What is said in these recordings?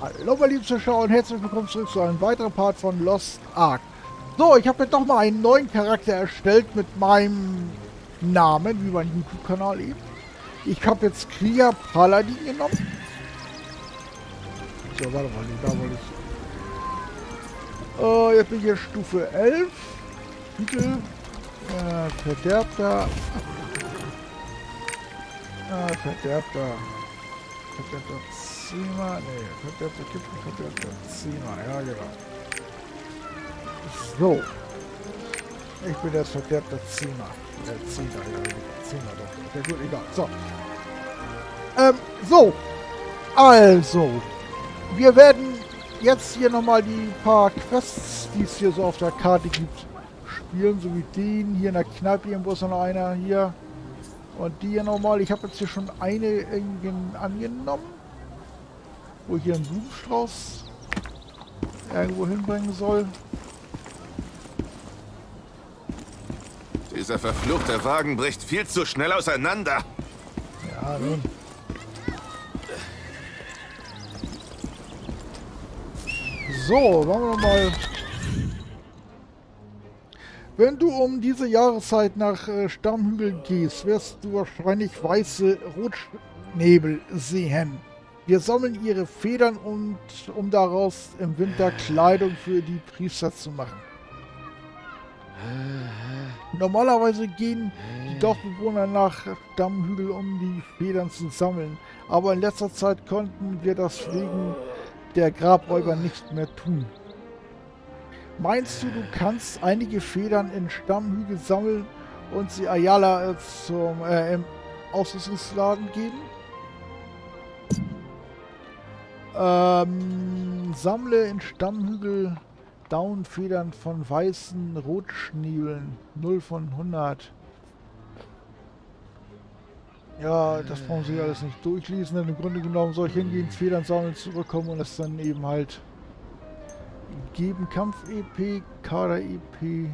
Hallo meine lieben Zuschauer und herzlich willkommen zurück zu einem weiteren Part von Lost Ark. So, ich habe jetzt doch mal einen neuen Charakter erstellt mit meinem Namen, wie mein YouTube-Kanal eben. Ich habe jetzt Krieger Paladin genommen. So, warte mal, da wollte ich... Äh, jetzt bin ich hier Stufe 11. Titel. Äh, Verderbter. Äh, Verderbter. Verderbter Zima. Nee, verderbter Kippen, verderbter Zima. Ja, genau. So. Ich bin jetzt verderbter Zima. Äh, Zima, ja, Zima doch. Okay, gut, egal. So. Ähm, so. Also. Wir werden jetzt hier nochmal die paar Quests, die es hier so auf der Karte gibt, spielen. So wie den. Hier in der Kneipe irgendwo ist noch einer hier. Und die hier nochmal. Ich habe jetzt hier schon eine angenommen. Wo ich hier einen Blumenstrauß irgendwo hinbringen soll. Dieser verfluchte Wagen bricht viel zu schnell auseinander. Ja, nun. So, machen wir mal. Wenn du um diese Jahreszeit nach äh, Stammhügel gehst, wirst du wahrscheinlich weiße Rotschnebel sehen. Wir sammeln ihre Federn, und, um daraus im Winter Kleidung für die Priester zu machen. Normalerweise gehen die Dorfbewohner nach Stammhügel, um die Federn zu sammeln. Aber in letzter Zeit konnten wir das wegen der Grabräuber nicht mehr tun. Meinst du, du kannst einige Federn in Stammhügel sammeln und sie Ayala zum äh, im Ausrüstungsladen geben? Ähm, sammle in Stammhügel Downfedern von weißen Rotschniebeln. 0 von 100. Ja, das brauchen Sie alles nicht durchlesen, denn im Grunde genommen soll ich hingehen, Federn sammeln, zurückkommen und es dann eben halt geben. Kampf-EP, Kader-EP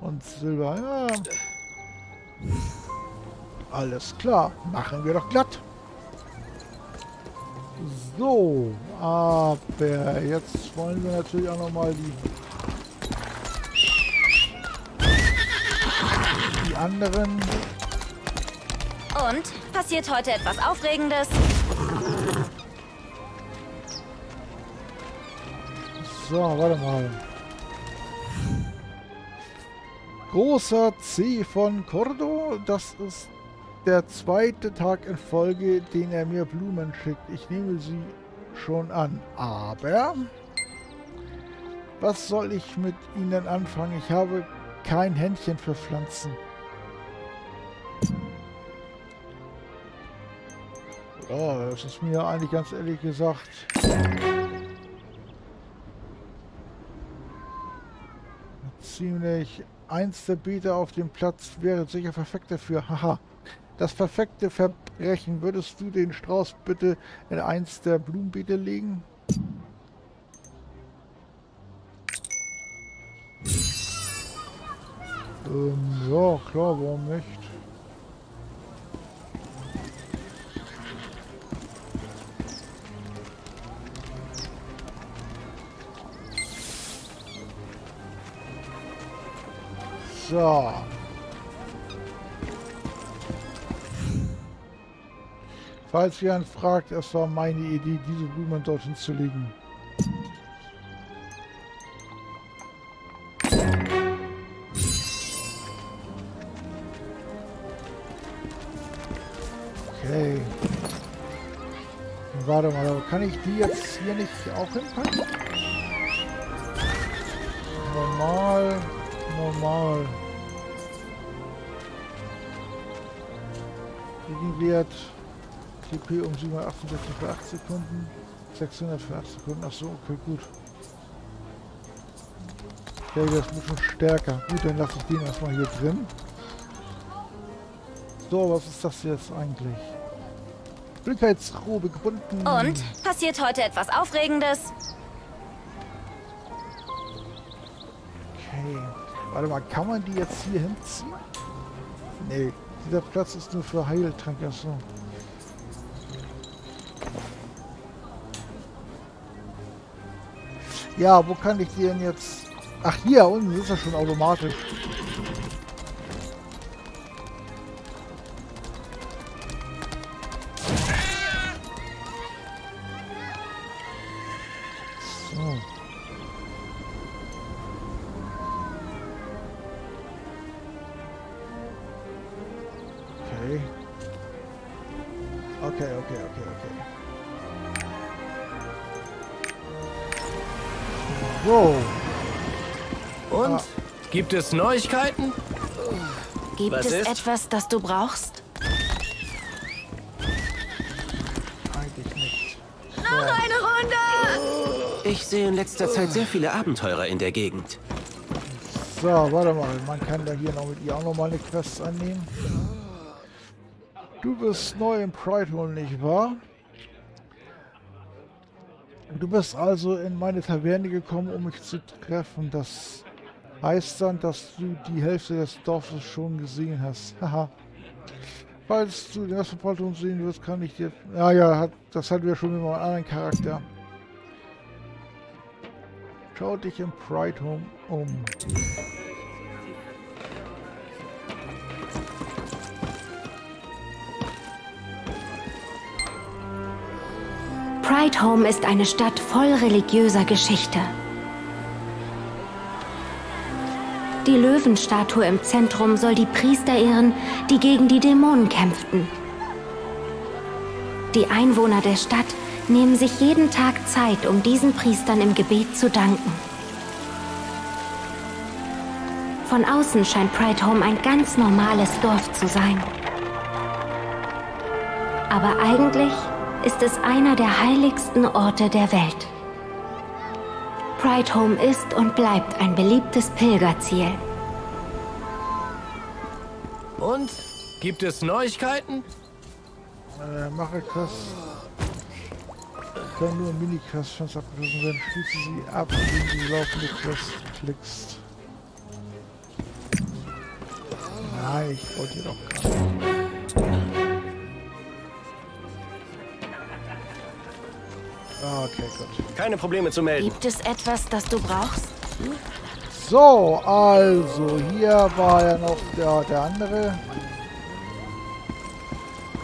und Silber. Ja. Alles klar, machen wir doch glatt. So, aber jetzt wollen wir natürlich auch nochmal die, die anderen und? Passiert heute etwas Aufregendes? So, warte mal. Großer C von Cordo. Das ist der zweite Tag in Folge, den er mir Blumen schickt. Ich nehme sie schon an. Aber... Was soll ich mit ihnen anfangen? Ich habe kein Händchen für Pflanzen. Ja, das ist mir eigentlich ganz ehrlich gesagt... Ziemlich... Eins der Beete auf dem Platz wäre sicher perfekt dafür. Haha. Das perfekte Verbrechen. Würdest du den Strauß bitte in eins der Blumenbeete legen? Ähm, ja, klar, warum nicht? So. Falls jemand fragt, es war meine Idee, diese Blumen dorthin zu legen. Okay. Warte mal, aber kann ich die jetzt hier nicht auch hinpacken? Normal normal. Gegenwert TP um 768 für 8 Sekunden. 600 für 8 Sekunden. Achso, okay, gut. Okay, das ist ein bisschen stärker. Gut, dann lasse ich den erstmal hier drin. So, was ist das jetzt eigentlich? Blickheitsrobe gebunden. Und? Passiert heute etwas Aufregendes? Okay. Warte mal, kann man die jetzt hier hinziehen? Nee, dieser Platz ist nur für Heiltränke. Achso. Ja, wo kann ich die denn jetzt... Ach, hier unten ist das schon automatisch. Gibt es Neuigkeiten? Gibt Was es ist? etwas, das du brauchst? Eigentlich nicht. Eine Runde! Ich sehe in letzter Zeit sehr viele Abenteurer in der Gegend. So, warte mal. Man kann da hier noch mit ihr auch noch mal eine Quest annehmen. Du bist neu im Pride Hole, nicht wahr? Du bist also in meine Taverne gekommen, um mich zu treffen. Das heißt dann, dass du die Hälfte des Dorfes schon gesehen hast. Haha. Falls du den ersten Portum sehen wirst, kann ich dir... Ja, ja, das hatten wir schon mit meinem anderen Charakter. Schau dich im Pride Home um. Pride Home ist eine Stadt voll religiöser Geschichte. Die Löwenstatue im Zentrum soll die Priester ehren, die gegen die Dämonen kämpften. Die Einwohner der Stadt nehmen sich jeden Tag Zeit, um diesen Priestern im Gebet zu danken. Von außen scheint Pride Home ein ganz normales Dorf zu sein. Aber eigentlich ist es einer der heiligsten Orte der Welt. Pride Home ist und bleibt ein beliebtes Pilgerziel. Und? Gibt es Neuigkeiten? Äh, mache Quest. Können nur Mini-Quests abgeschlossen werden. Schließe sie ab, indem du die laufende Quest klickst. Nein, ich wollte doch gar nicht. Okay, gut. Keine Probleme zu melden. Gibt es etwas, das du brauchst? So, also, hier war ja noch der, der andere.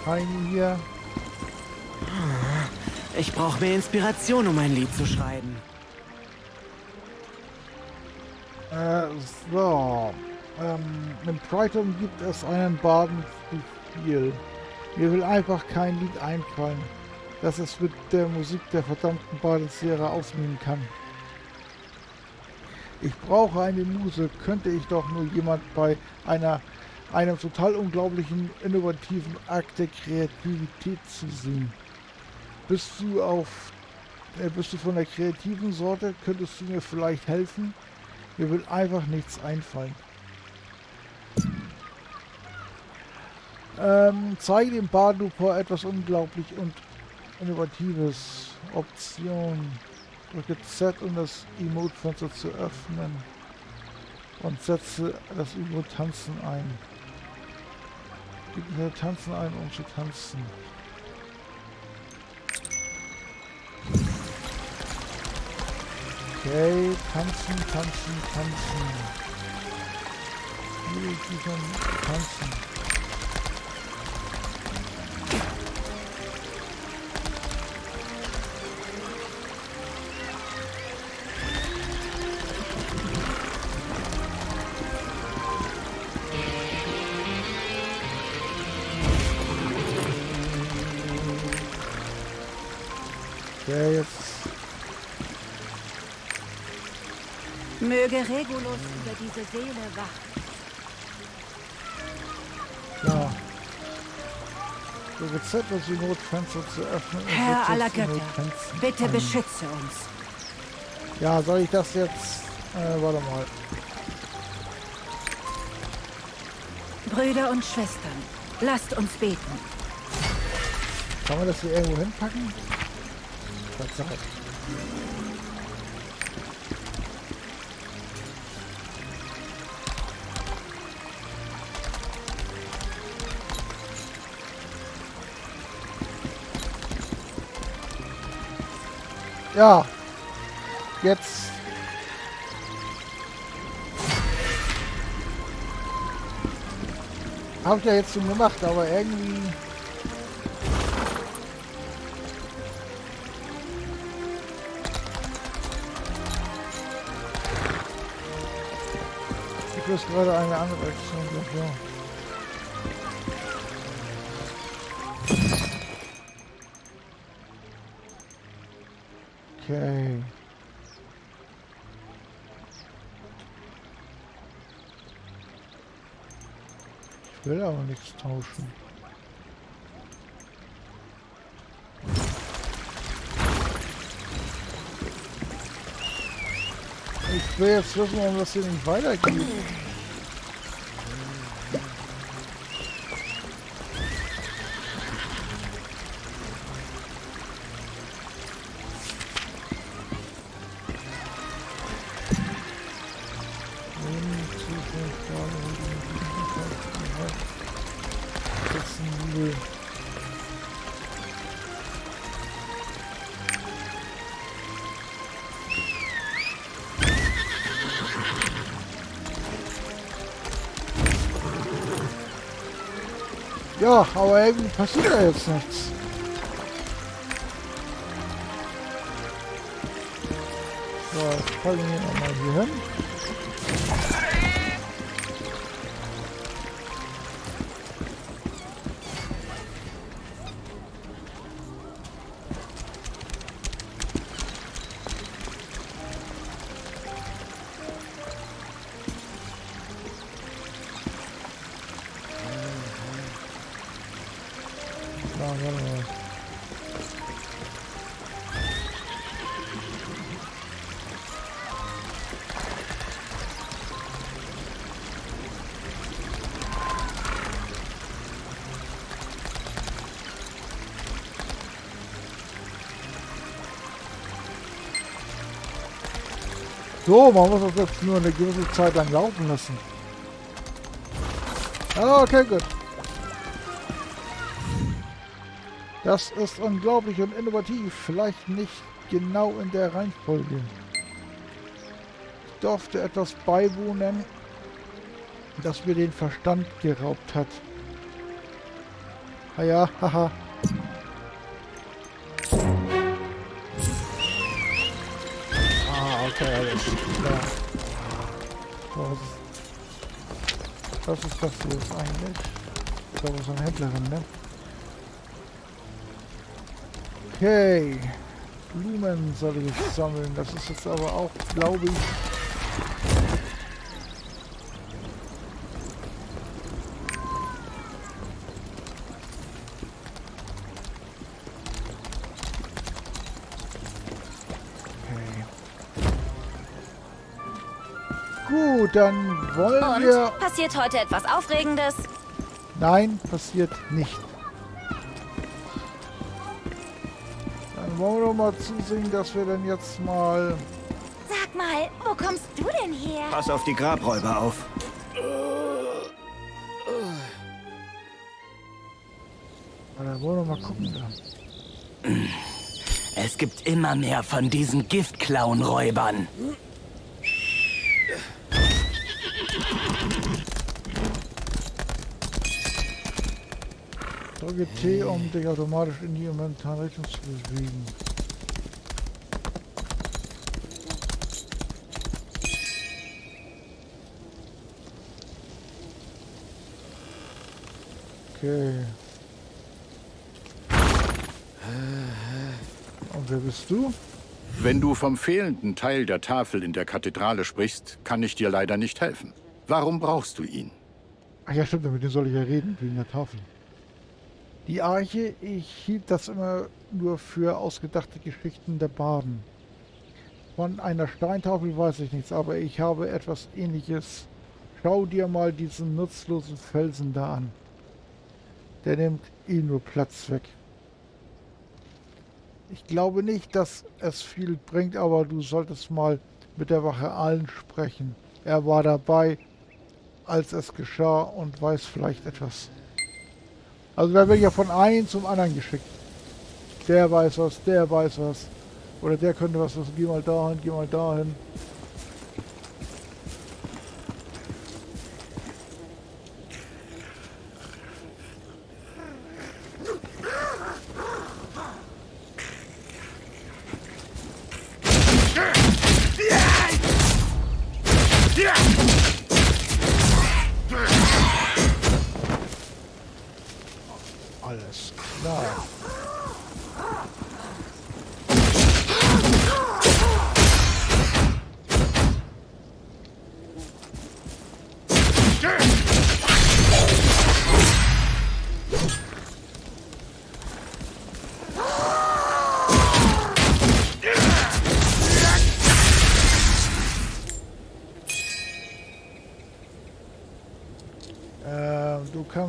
Heini hier. Ich brauche mehr Inspiration, um ein Lied zu schreiben. Äh, so. Ähm, in Brighton gibt es einen Baden zu viel. Mir will einfach kein Lied einfallen, das es mit der Musik der verdammten Badensera aufnehmen kann. Ich brauche eine Muse, könnte ich doch nur jemand bei einer einem total unglaublichen, innovativen Akt der Kreativität zu sehen. Bist du auf äh, bist du von der kreativen Sorte? Könntest du mir vielleicht helfen? Mir will einfach nichts einfallen. Ähm, zeige dem Barduper etwas unglaublich und Innovatives. Option. Drücke Z, um das Emote-Fenster zu öffnen. Und setze das Emote Tanzen ein. Gib mir Tanzen ein, um zu tanzen. Okay, tanzen, tanzen, tanzen. Schon tanzen? Okay, jetzt Möge Regulus über diese Seele wachen. Ja. Z, um die Notfenster zu öffnen. Herr aller Götter, bitte ein. beschütze uns. Ja, soll ich das jetzt... Äh, warte mal. Brüder und Schwestern, lasst uns beten. Kann man das hier irgendwo hinpacken? Verzeiht. Ja. jetzt. Hab ich ja jetzt schon gemacht, aber irgendwie... Ich muss gerade eine andere Aktion dafür. Okay. Ich will aber nichts tauschen. Ich will jetzt wissen, warum das hier nicht weitergeht. Ja, aber irgendwie passiert da jetzt nichts. So, ich falle hier nochmal hier hin. Mal. So, man muss das jetzt nur eine gewisse Zeit lang laufen lassen. Okay, gut. Das ist unglaublich und innovativ. Vielleicht nicht genau in der Reihenfolge. Ich durfte etwas beiwohnen, das mir den Verstand geraubt hat. Ah ja, haha. Ah, okay, alles klar. So, was ist das hier eigentlich? Ich glaube, ist eine Händlerin, ne? Okay. Blumen soll ich sammeln. Das ist jetzt aber auch, glaube ich... Okay. Gut, dann wollen wir... Und? Passiert heute etwas Aufregendes? Nein, passiert nicht. Wollen wir doch mal zusehen, dass wir dann jetzt mal... Sag mal, wo kommst du denn her? Pass auf die Grabräuber auf. Dann wollen wir mal gucken. Da. Es gibt immer mehr von diesen Giftklauenräubern. Drücke T, um dich automatisch in die Inventarrichtung zu bewegen. Okay. Und wer bist du? Wenn du vom fehlenden Teil der Tafel in der Kathedrale sprichst, kann ich dir leider nicht helfen. Warum brauchst du ihn? Ach ja, stimmt, mit dem soll ich ja reden, wegen der Tafel. Die Arche, ich hielt das immer nur für ausgedachte Geschichten der Baden. Von einer Steintafel weiß ich nichts, aber ich habe etwas ähnliches. Schau dir mal diesen nutzlosen Felsen da an. Der nimmt eh nur Platz weg. Ich glaube nicht, dass es viel bringt, aber du solltest mal mit der Wache allen sprechen. Er war dabei, als es geschah und weiß vielleicht etwas. Also da wird ja von einem zum anderen geschickt. Der weiß was, der weiß was. Oder der könnte was, was, geh mal dahin, geh mal dahin.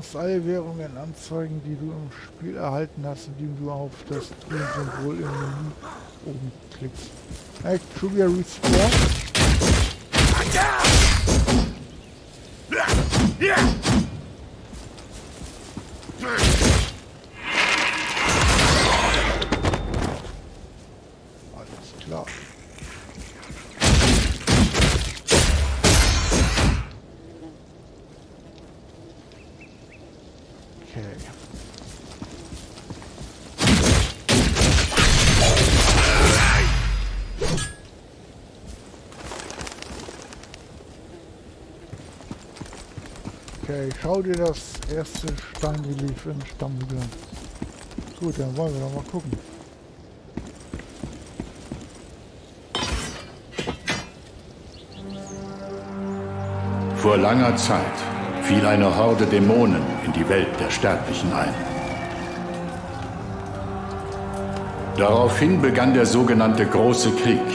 Kannst alle Währungen anzeigen, die du im Spiel erhalten hast, indem du auf das Symbol im Menü oben klickst. Hey, schon wieder Respawn? Alles klar. Okay. Okay, schau dir das erste Steinrelief im Stammhügel an. Gut, dann wollen wir doch mal gucken. Vor langer Zeit fiel eine Horde Dämonen in die Welt der Sterblichen ein. Daraufhin begann der sogenannte Große Krieg,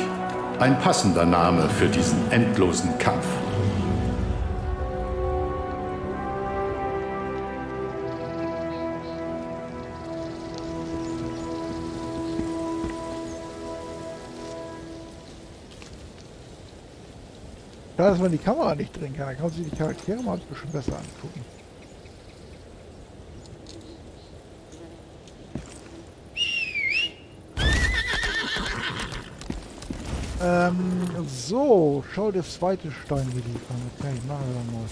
ein passender Name für diesen endlosen Kampf. Da, dass man die Kamera nicht drehen kann, da kann man sich die Charaktere mal ein bisschen besser angucken. Ähm, so, schau das zweite Steinrelief an. Okay, machen wir dann mal.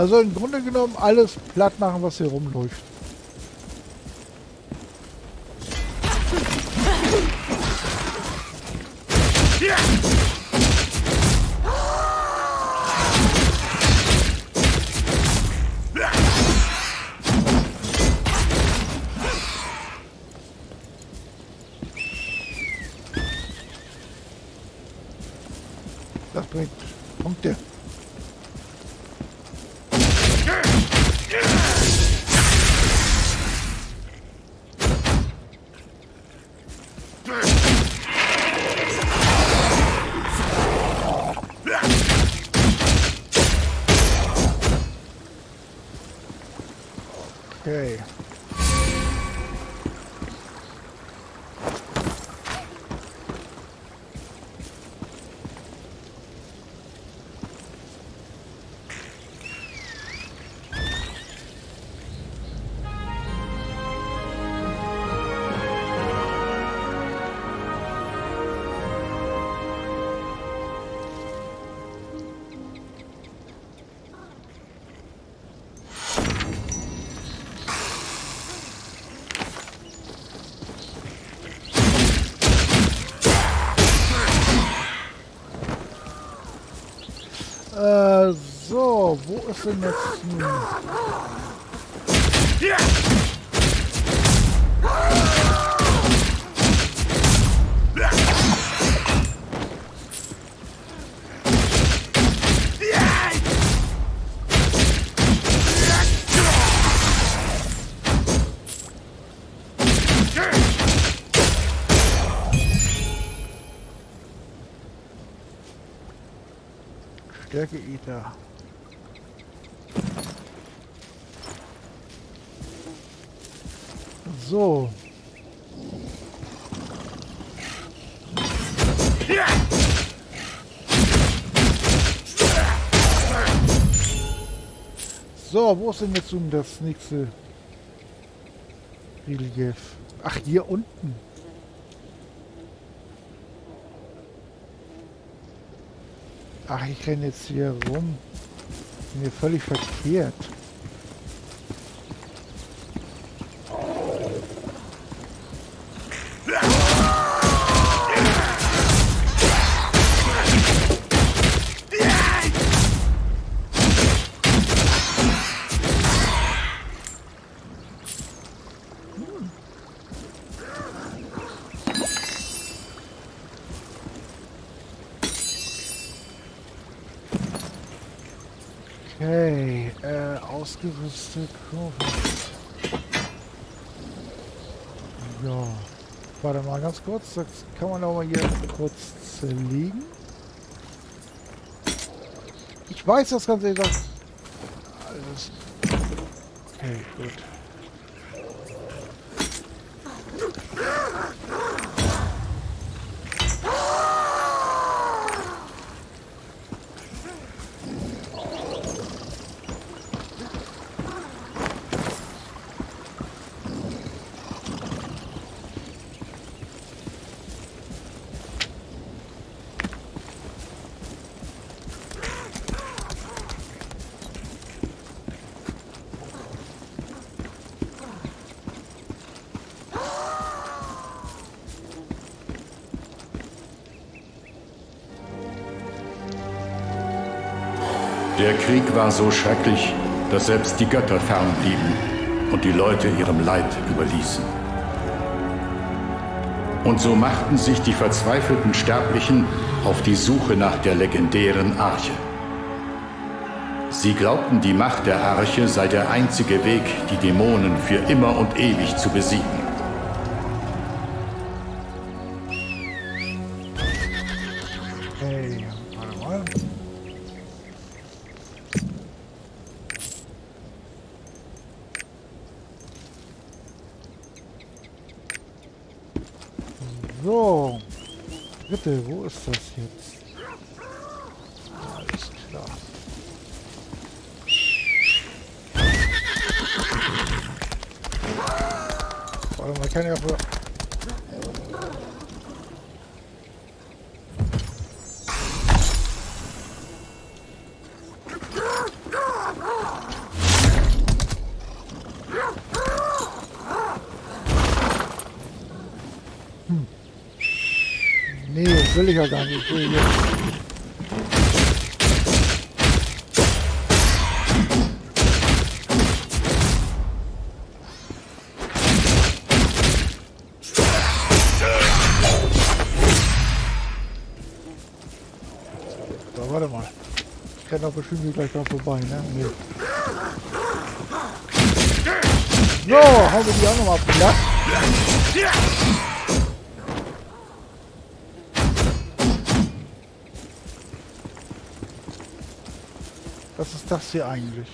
Also im Grunde genommen alles platt machen, was hier rumläuft. Das bringt Punkte. So, wo ist denn jetzt nun? Stärke Ether. So. So, wo ist denn jetzt nun das nächste Relief? Ach, hier unten. Ach, ich renne jetzt hier rum. Bin hier völlig verkehrt. Okay, äh, ausgerüstet. Ja. Warte mal ganz kurz, das kann man auch mal hier kurz zerlegen. Ich weiß das Ganze das alles. Okay, gut. Der Krieg war so schrecklich, dass selbst die Götter fern blieben und die Leute ihrem Leid überließen. Und so machten sich die verzweifelten Sterblichen auf die Suche nach der legendären Arche. Sie glaubten, die Macht der Arche sei der einzige Weg, die Dämonen für immer und ewig zu besiegen. So. Bitte, wo ist das jetzt? Alles klar. Warte mal, kann ich auch... Nee, will ich ja gar nicht. Ich will warte mal. Ich renne doch bestimmt gleich dran vorbei, ne? Nee. So, hauen wir die auch nochmal platt. Was ist das hier eigentlich?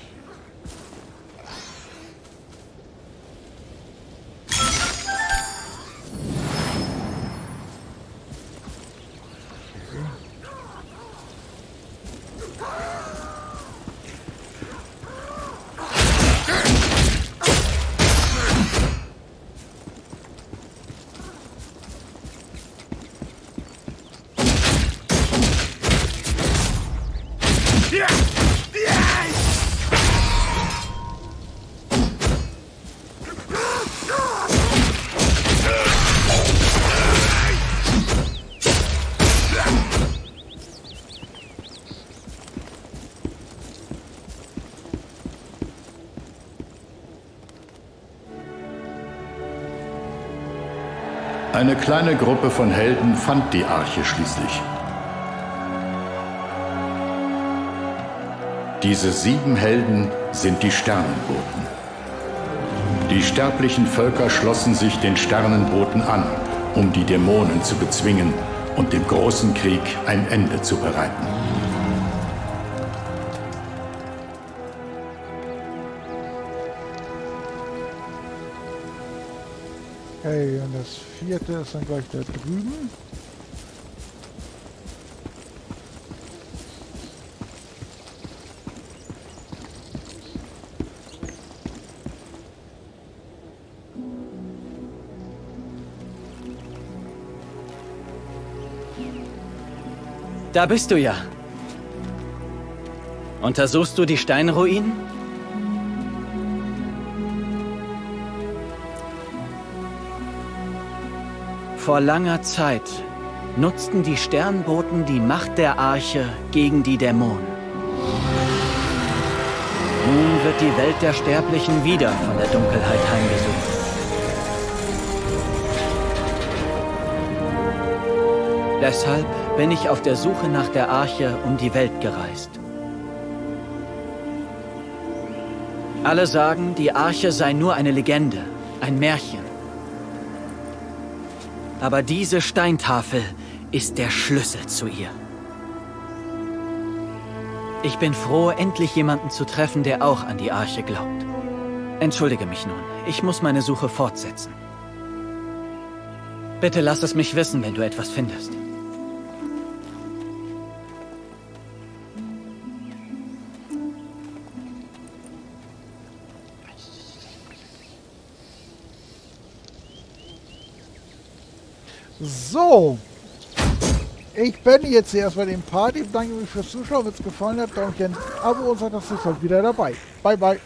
Eine kleine Gruppe von Helden fand die Arche schließlich. Diese sieben Helden sind die Sternenboten. Die sterblichen Völker schlossen sich den Sternenboten an, um die Dämonen zu bezwingen und dem großen Krieg ein Ende zu bereiten. Okay, und das vierte ist dann gleich da drüben. Da bist du ja. Untersuchst du die Steinruinen? Vor langer Zeit nutzten die Sternboten die Macht der Arche gegen die Dämonen. Nun wird die Welt der Sterblichen wieder von der Dunkelheit heimgesucht. Deshalb bin ich auf der Suche nach der Arche um die Welt gereist. Alle sagen, die Arche sei nur eine Legende, ein Märchen. Aber diese Steintafel ist der Schlüssel zu ihr. Ich bin froh, endlich jemanden zu treffen, der auch an die Arche glaubt. Entschuldige mich nun, ich muss meine Suche fortsetzen. Bitte lass es mich wissen, wenn du etwas findest. So. Ich beende jetzt hier erstmal den Part. Ich bedanke mich fürs Zuschauen. Wenn es gefallen hat, Daumen gerne, Abo und sagt, das ist halt wieder dabei. Bye, bye.